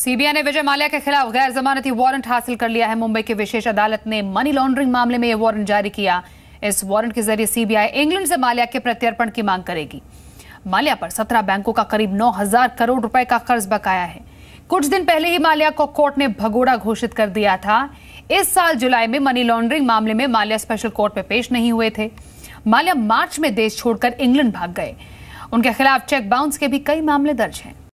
CBI ने विजय माल्या के खिलाफ गैर जमानती वारंट हासिल कर लिया है। मुंबई की विशेष अदालत ने मनी लॉन्ड्रिंग मामले में यह वारंट जारी किया। इस वारंट के ज़रिए सीबीआई इंग्लैंड से माल्या के प्रत्यर्पण की मांग करेगी। माल्या पर 17 बैंकों का करीब 9000 करोड़ रुपए का कर्ज बकाया है। कुछ दिन पहले ही माल्या को कोर्ट ने भगोड़ा घोषित कर दिया था। इस साल जुलाई में मनी लॉन्ड्रिंग मामले में माल्या स्पेशल कोर्ट में पेश नहीं हुए थे। माल्या मार्च में देश छोड़कर इंग्लैंड भाग गए। उनके खिलाफ चेक बाउंस के भी कई मामले दर्ज हैं।